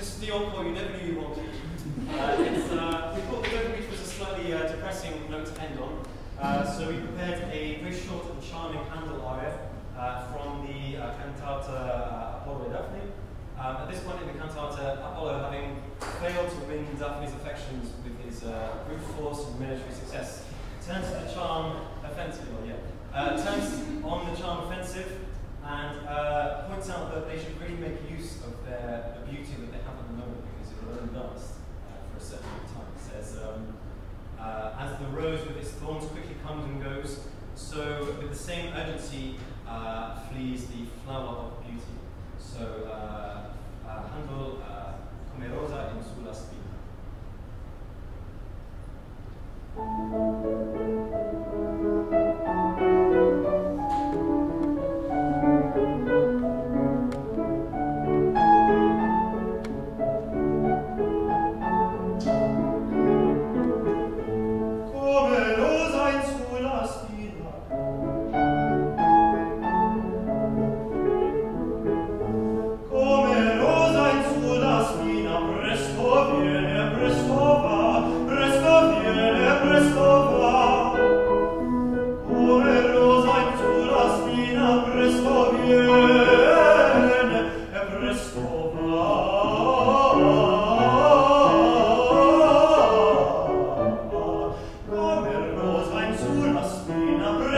This is the encore you never knew you wanted. Uh, it's, uh, we thought the Dover Beach was a slightly uh, depressing note to end on, uh, so we prepared a very short and charming Handel aria uh, from the uh, cantata uh, Apollo e Dafne. Um, at this point in the cantata, Apollo, having failed to win Daphne's affections with his brute force and military success, turns to the charm offensive, well, yeah, turns on the charm offensive and points out that they should really make use of their, the beauty that they have at the moment last uh, for a certain amount of time. It says, um, uh, as the rose with its thorns quickly comes and goes, so with the same urgency uh, flees the flower of beauty. So,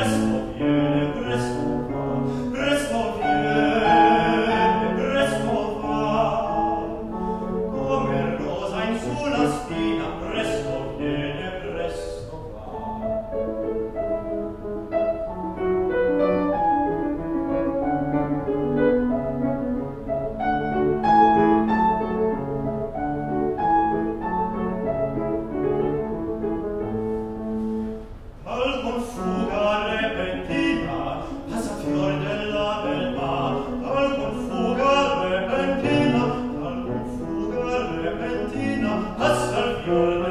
Yes. Hasselfjord